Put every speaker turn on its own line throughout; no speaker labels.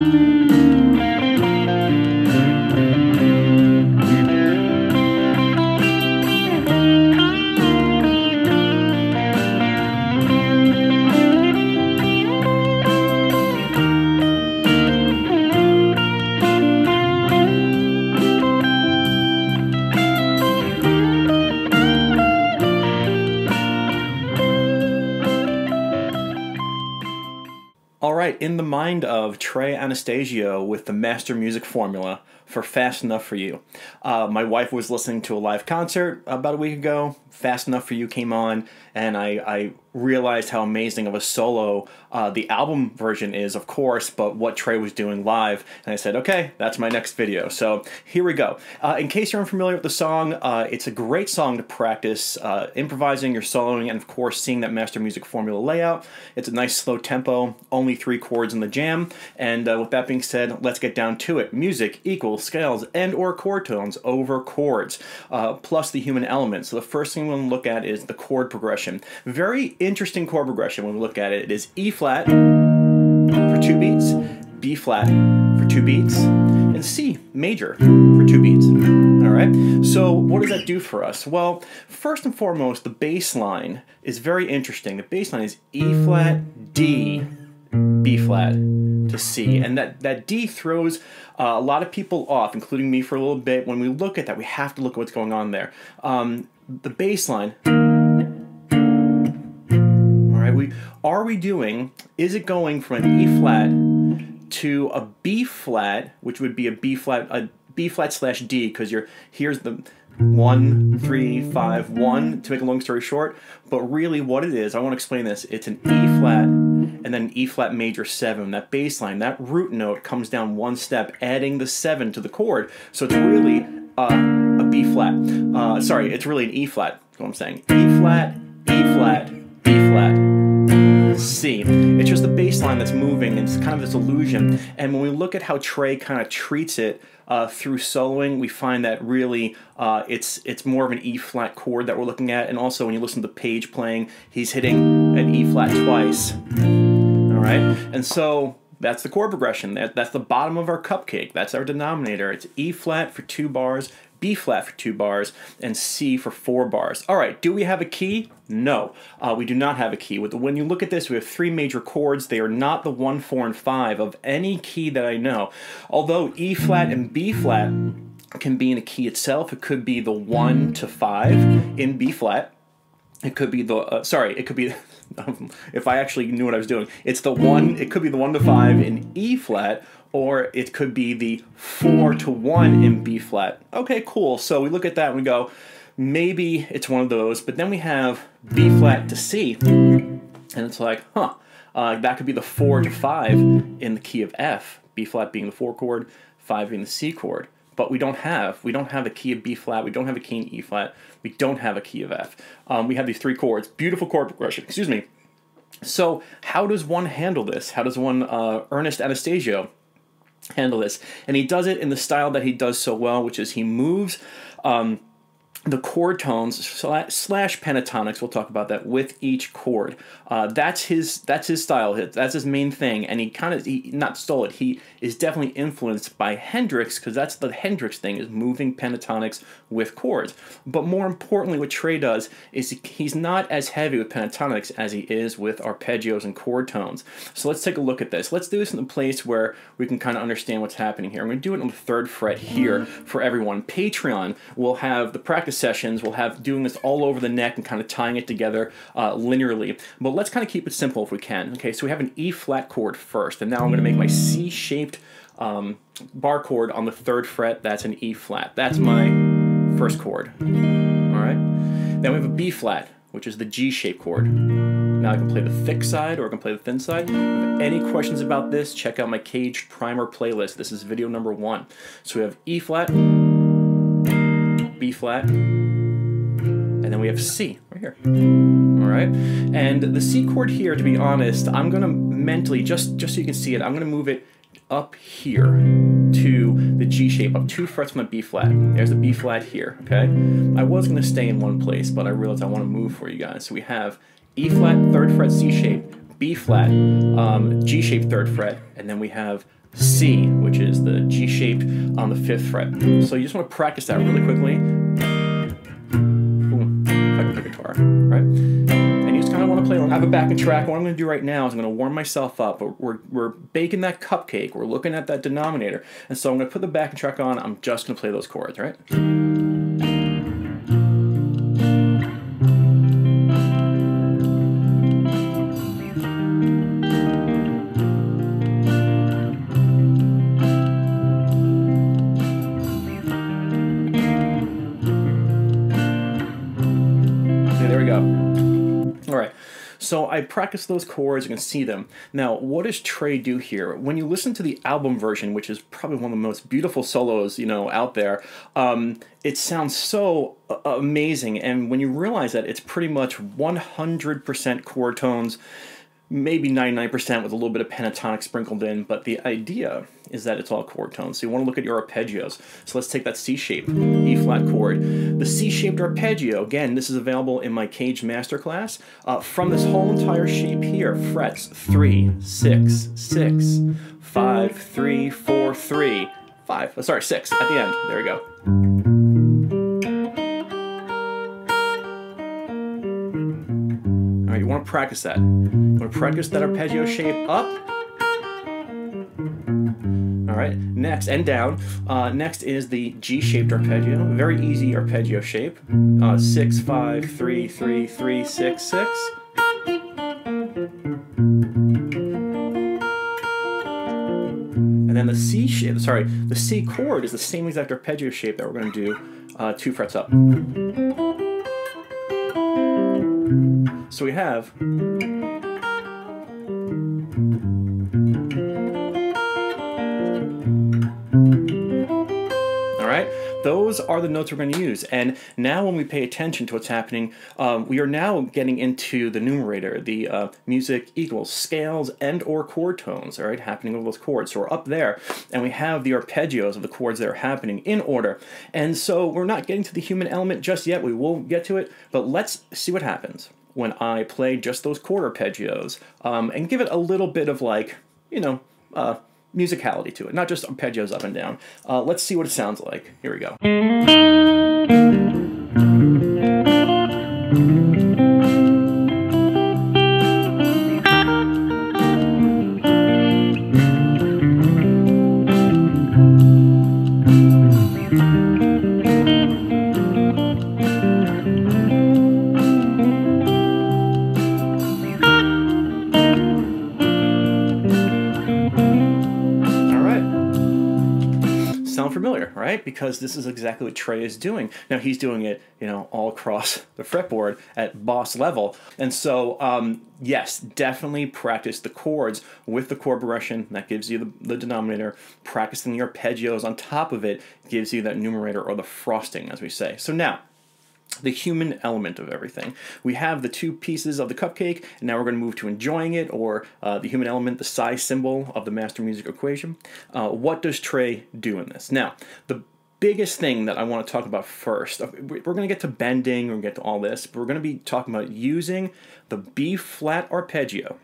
All Trey Anastasio with the master music formula for Fast Enough for You. Uh, my wife was listening to a live concert about a week ago. Fast Enough for You came on, and I, I realized how amazing of a solo uh, the album version is, of course, but what Trey was doing live. And I said, okay, that's my next video. So here we go. Uh, in case you're unfamiliar with the song, uh, it's a great song to practice uh, improvising, your soloing, and of course, seeing that master music formula layout. It's a nice slow tempo, only three chords in the jam. And uh, with that being said, let's get down to it. Music equals scales and or chord tones over chords, uh, plus the human element. So the first thing to look at is the chord progression. Very interesting chord progression when we look at it. It is E flat for two beats, B flat for two beats, and C major for two beats. All right. So what does that do for us? Well, first and foremost, the bass line is very interesting. The bass line is E flat, D, B flat to C, and that that D throws uh, a lot of people off, including me for a little bit. When we look at that, we have to look at what's going on there. Um, the bass line All right, we are we doing? Is it going from an E flat to a B flat, which would be a B flat, a B flat slash D, because you're here's the one, three, five, one. To make a long story short, but really what it is, I want to explain this. It's an E flat and then E flat major seven. That bass line, that root note comes down one step, adding the seven to the chord. So it's really uh, a B flat. Uh, sorry, it's really an E flat. What I'm saying. E flat, E flat, B flat. C. It's just the bass line that's moving. and It's kind of this illusion. And when we look at how Trey kind of treats it uh, through soloing, we find that really uh, it's it's more of an E flat chord that we're looking at. And also when you listen to the Page playing, he's hitting an E flat twice. All right, and so that's the chord progression. That, that's the bottom of our cupcake. That's our denominator. It's E flat for two bars, B flat for two bars, and C for four bars. All right, do we have a key? No, uh, we do not have a key. When you look at this, we have three major chords. They are not the one, four, and five of any key that I know. Although E flat and B flat can be in a key itself, it could be the one to five in B flat. It could be the, uh, sorry, it could be, if I actually knew what I was doing, it's the one, it could be the one to five in E flat, or it could be the 4 to 1 in B flat. Okay, cool. So we look at that and we go, maybe it's one of those, but then we have B flat to C, and it's like, huh, uh, that could be the 4 to 5 in the key of F, B flat being the 4 chord, 5 being the C chord. But we don't have, we don't have a key of B flat, we don't have a key in E flat, we don't have a key of F. Um, we have these three chords, beautiful chord progression, excuse me. So how does one handle this? How does one, uh, Ernest Anastasio, handle this. And he does it in the style that he does so well, which is he moves um, the chord tones slash pentatonics. We'll talk about that with each chord. Uh, that's his that's his style. That's his main thing, and he kind of he not stole it. He is definitely influenced by Hendrix because that's the Hendrix thing is moving pentatonics with chords. But more importantly, what Trey does is he's not as heavy with pentatonics as he is with arpeggios and chord tones. So let's take a look at this. Let's do this in a place where we can kind of understand what's happening here. I'm going to do it on the third fret here for everyone. Patreon will have the practice sessions. We'll have doing this all over the neck and kind of tying it together uh, linearly. But let's kind of keep it simple if we can. Okay, so we have an E flat chord first, and now I'm going to make my C-shaped um, bar chord on the third fret. That's an E flat. That's my first chord. All right. Then we have a B flat, which is the G-shaped chord. Now I can play the thick side or I can play the thin side. Any questions about this, check out my CAGED Primer playlist. This is video number one. So we have E flat, B flat, and then we have C right here. All right, and the C chord here, to be honest, I'm gonna mentally just just so you can see it, I'm gonna move it up here to the G shape, up two frets from the B flat. There's the B flat here. Okay, I was gonna stay in one place, but I realized I want to move for you guys. So we have E flat, third fret, C shape, B flat, um, G shape, third fret, and then we have C, which is the G shape on the fifth fret. So you just want to practice that really quickly. Boom, like a guitar, right? And you just kind of want to play along. I have a backing track. What I'm going to do right now is I'm going to warm myself up. We're, we're baking that cupcake. We're looking at that denominator. And so I'm going to put the backing track on. I'm just going to play those chords, right? So I practice those chords, you can see them. Now, what does Trey do here? When you listen to the album version, which is probably one of the most beautiful solos, you know, out there, um, it sounds so uh, amazing. And when you realize that it's pretty much 100% chord tones, maybe 99% with a little bit of pentatonic sprinkled in, but the idea is that it's all chord tones. So you want to look at your arpeggios. So let's take that C shape, E flat chord. The C shaped arpeggio, again, this is available in my Cage Masterclass. Uh, from this whole entire shape here, frets three, six, six, five, three, four, three, five. Sorry, six at the end. There we go. Practice that. Want to practice that arpeggio shape up. All right, next, and down. Uh, next is the G-shaped arpeggio. Very easy arpeggio shape. Uh, six, five, three, three, three, six, six. And then the C shape, sorry, the C chord is the same exact arpeggio shape that we're going to do uh, two frets up. So we have Alright, those are the notes we're going to use. And now when we pay attention to what's happening, um, we are now getting into the numerator, the uh, music equals scales and or chord tones, all right, happening with those chords. So we're up there, and we have the arpeggios of the chords that are happening in order. And so we're not getting to the human element just yet. We will get to it, but let's see what happens when I play just those chord arpeggios um, and give it a little bit of like, you know, uh, musicality to it, not just arpeggios up and down. Uh, let's see what it sounds like. Here we go. Because this is exactly what Trey is doing. Now he's doing it, you know, all across the fretboard at boss level. And so, um, yes, definitely practice the chords with the chord progression. That gives you the, the denominator. Practicing the arpeggios on top of it gives you that numerator or the frosting, as we say. So now, the human element of everything. We have the two pieces of the cupcake, and now we're going to move to enjoying it, or uh, the human element, the psi symbol of the master music equation. Uh, what does Trey do in this? Now, the biggest thing that I want to talk about first, we're going to get to bending, we're going to get to all this, but we're going to be talking about using the B flat arpeggio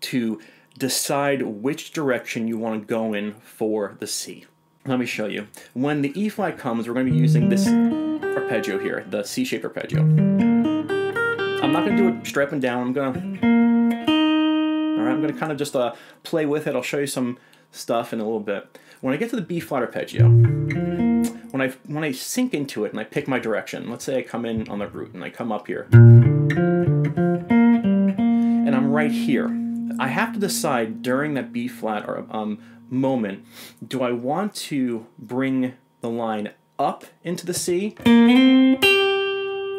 to decide which direction you want to go in for the C. Let me show you. When the E flat comes, we're going to be using this arpeggio here, the C-shaped arpeggio. I'm not going to do it and down. I'm going to... Alright, I'm going to kind of just uh, play with it. I'll show you some stuff in a little bit. When I get to the B flat arpeggio, when I when I sink into it and I pick my direction, let's say I come in on the root and I come up here, and I'm right here, I have to decide during that B flat or um, moment, do I want to bring the line up into the C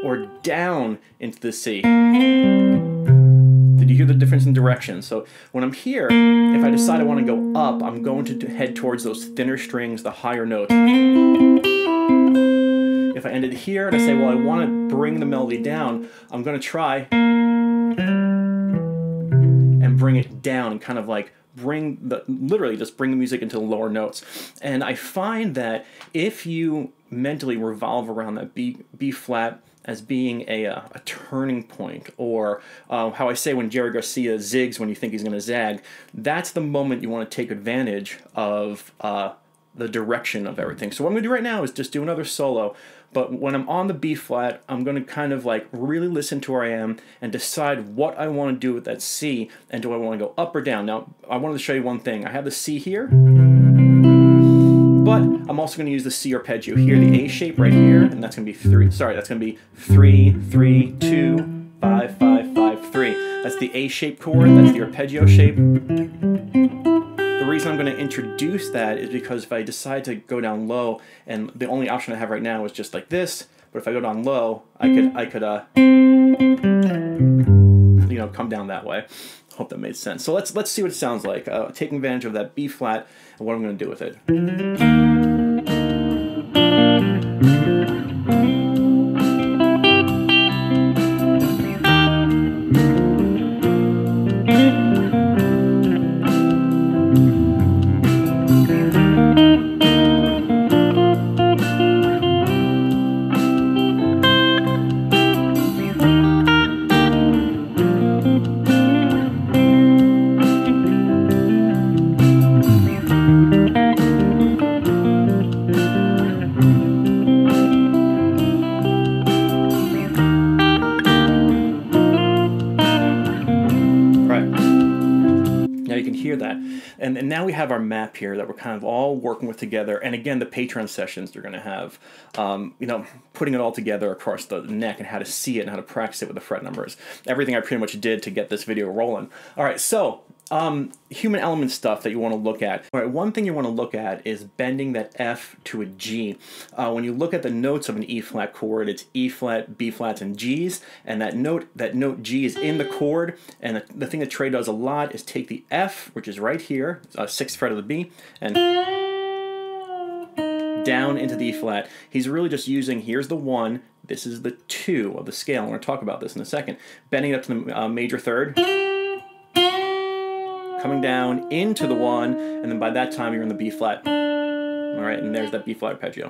or down into the C? Hear the difference in direction? So when I'm here, if I decide I want to go up, I'm going to head towards those thinner strings, the higher notes. If I ended here and I say, well, I want to bring the melody down, I'm going to try and bring it down kind of like bring the literally just bring the music into lower notes. And I find that if you mentally revolve around that B B flat as being a, a, a turning point, or uh, how I say when Jerry Garcia zigs when you think he's going to zag. That's the moment you want to take advantage of uh, the direction of everything. So what I'm going to do right now is just do another solo. But when I'm on the B flat, I'm going to kind of like really listen to where I am and decide what I want to do with that C and do I want to go up or down. Now, I wanted to show you one thing. I have the C here but I'm also going to use the C arpeggio here, the A shape right here, and that's going to be three. Sorry, that's going to be three, three, two, five, five, five, three. That's the A shape chord. That's the arpeggio shape. The reason I'm going to introduce that is because if I decide to go down low, and the only option I have right now is just like this, but if I go down low, I could I could uh you know come down that way. Hope that made sense. So let's let's see what it sounds like. Uh, taking advantage of that B flat and what I'm going to do with it. And, and now we have our map here that we're kind of all working with together. And again, the Patreon sessions they're going to have, um, you know, putting it all together across the neck and how to see it and how to practice it with the fret numbers. Everything I pretty much did to get this video rolling. All right, so um, human element stuff that you want to look at. All right, one thing you want to look at is bending that F to a G. Uh, when you look at the notes of an E flat chord, it's E flat, B flats, and G's, and that note that note G is in the chord. And the, the thing that Trey does a lot is take the F, which is right here, uh, sixth fret of the B, and down into the E flat. He's really just using here's the one, this is the two of the scale. I'm going to talk about this in a second. Bending it up to the uh, major third coming down into the one, and then by that time you're in the B flat. All right, and there's that B flat arpeggio.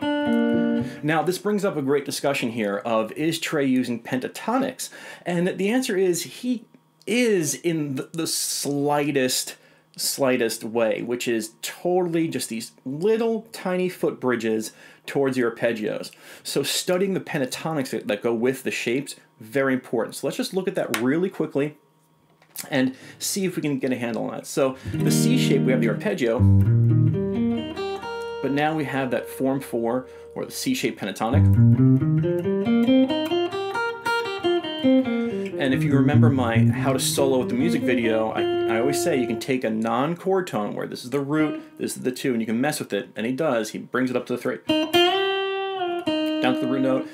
Now, this brings up a great discussion here of is Trey using pentatonics? And the answer is he is in the, slightest slightest way, which is totally just these little tiny foot bridges towards your arpeggios. So studying the pentatonics that go with the shapes, very important. So let's just look at that really quickly and see if we can get a handle on it. So the C shape, we have the arpeggio, but now we have that form 4 or the C shape pentatonic. And if you remember my how to solo with the music video, I, I always say you can take a non-chord tone where this is the root, this is the 2, and you can mess with it. And he does. He brings it up to the 3. Down to the root note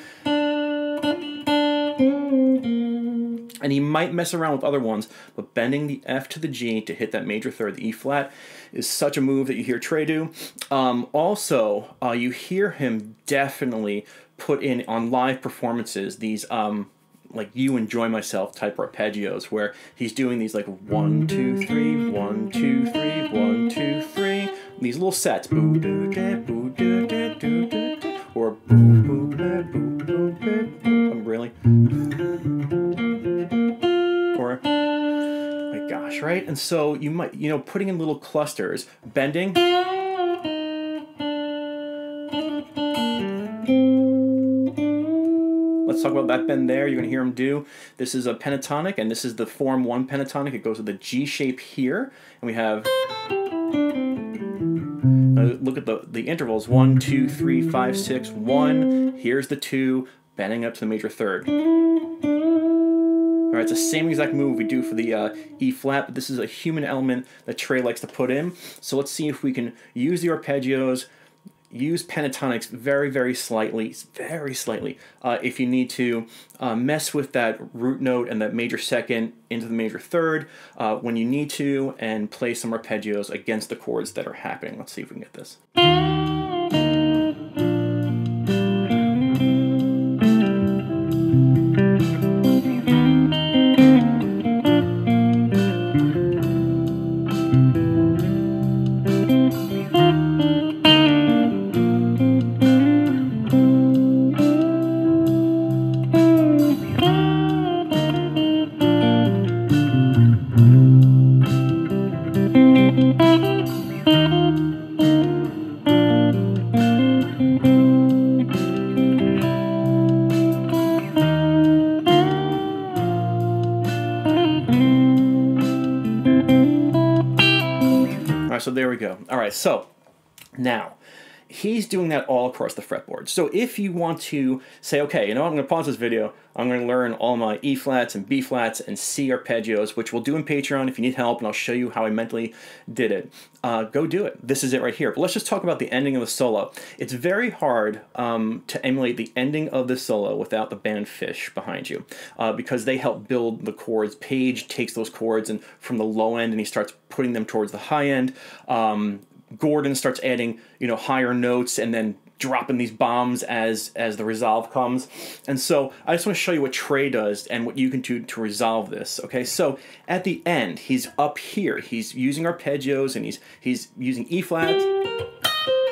and he might mess around with other ones, but bending the F to the G to hit that major third, the E flat, is such a move that you hear Trey do. Um, also, uh, you hear him definitely put in on live performances these um, like You Enjoy Myself type arpeggios where he's doing these like one two three one two three one two three these little sets. Or really right? And so you might, you know, putting in little clusters, bending. Let's talk about that bend there. You're going to hear him do. This is a pentatonic, and this is the form one pentatonic. It goes with the G shape here, and we have. Uh, look at the the intervals: one, two, three, five, six, one. Here's the two, bending up to the major third. All right, it's the same exact move we do for the uh, E flat, but this is a human element that Trey likes to put in. So let's see if we can use the arpeggios, use pentatonics very, very slightly, very slightly. Uh, if you need to uh, mess with that root note and that major second into the major third uh, when you need to, and play some arpeggios against the chords that are happening. Let's see if we can get this. So now he's doing that all across the fretboard. So if you want to say, okay, you know, I'm going to pause this video, I'm going to learn all my E flats and B flats and C arpeggios, which we'll do in Patreon if you need help, and I'll show you how I mentally did it. Uh, go do it. This is it right here. But let's just talk about the ending of the solo. It's very hard um, to emulate the ending of the solo without the band Phish behind you, uh, because they help build the chords. Page takes those chords and from the low end and he starts putting them towards the high end. Um, Gordon starts adding, you know, higher notes and then dropping these bombs as as the resolve comes. And so I just want to show you what Trey does and what you can do to resolve this. Okay, so at the end, he's up here. He's using arpeggios and he's he's using E flat,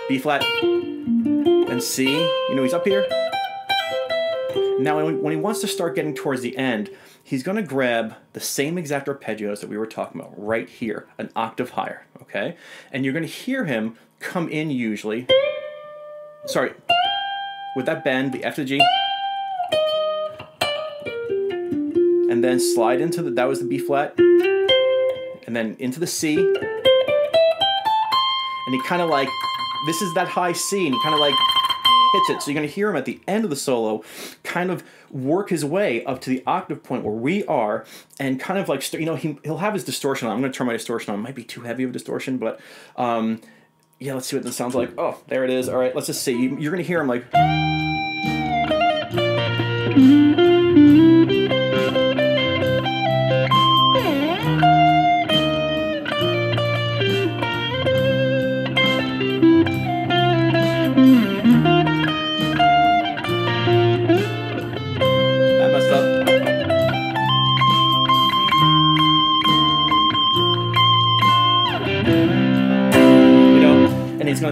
B flat, and C. You know, he's up here. Now, when he wants to start getting towards the end, he's going to grab the same exact arpeggios that we were talking about right here, an octave higher, okay? And you're going to hear him come in usually, sorry, with that bend, the F to G, and then slide into the, that was the B flat, and then into the C, and he kind of like, this is that high C, and he kind of like hits it. So you're going to hear him at the end of the solo kind of work his way up to the octave point where we are and kind of like, you know, he, he'll have his distortion on. I'm going to turn my distortion on. It might be too heavy of a distortion, but um, yeah, let's see what this sounds like. Oh, there it is. All right, let's just see. You're going to hear him like...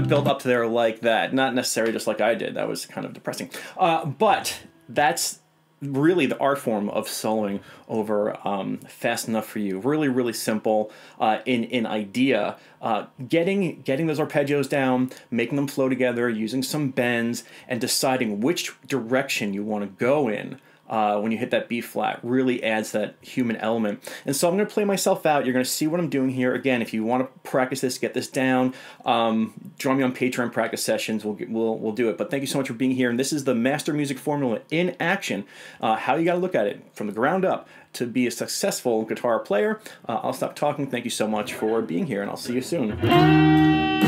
build up to there like that. Not necessarily just like I did. That was kind of depressing. Uh, but that's really the art form of soloing over um, Fast Enough for You really really simple uh, in in idea uh, getting getting those arpeggios down making them flow together using some bends and deciding which direction you want to go in uh, when you hit that B flat. Really adds that human element. And so I'm going to play myself out. You're going to see what I'm doing here. Again, if you want to practice this, get this down, um, join me on Patreon practice sessions. We'll, get, we'll, we'll do it. But thank you so much for being here. And this is the Master Music Formula in action. Uh, how you got to look at it from the ground up to be a successful guitar player. Uh, I'll stop talking. Thank you so much for being here, and I'll see you soon.